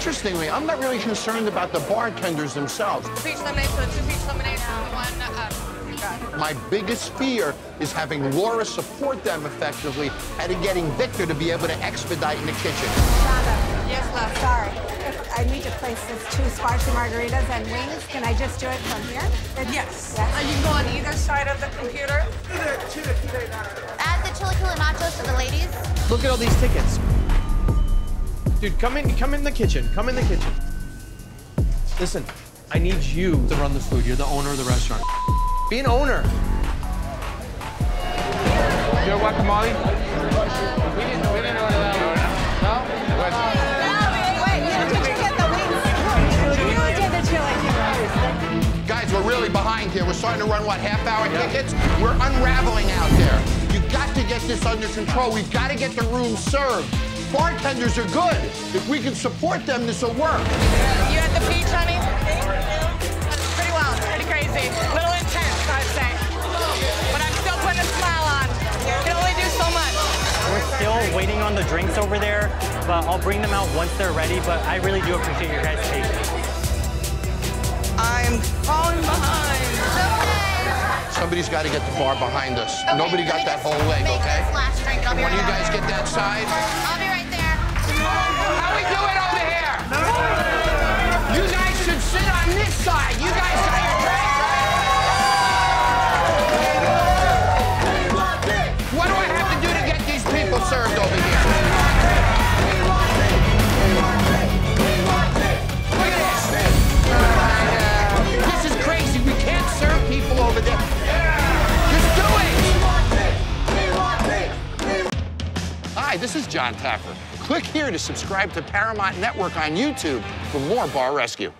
thing with me. I'm not really concerned about the bartenders themselves. Peach lemonade, so two peach lemonades, one uh, My biggest fear is having Laura support them effectively and in getting Victor to be able to expedite in the kitchen. Shonda, Yes, love. sorry. If I need to place this two spicy margaritas and wings. Can I just do it from here? Yes. Yes. Uh, you can go on either side of the computer. Add the chili nachos for the ladies. Look at all these tickets. Dude, come in, come in the kitchen. Come in the kitchen. Listen, I need you to run the food. You're the owner of the restaurant. Be an owner. You know guacamole? We didn't, we didn't order that one. No? Wait, you did you get the wings? You did the chili. Guys, we're really behind here. We're starting to run, what, half-hour tickets? We're unraveling out there. You've got to get this under control. We've got to get the room served. Bartenders are good. If we can support them, this will work. You had the peach, honey? Pretty wild, pretty crazy. Little intense, I'd say. But I'm still putting a smile on. You can only do so much. We're still waiting on the drinks over there, but I'll bring them out once they're ready. But I really do appreciate your guys' patience. I'm falling behind. Somebody's got to get the bar behind us. Nobody got that whole leg, okay? this last drink. When you guys get that side, this is Jon Taffer. Click here to subscribe to Paramount Network on YouTube for more Bar Rescue.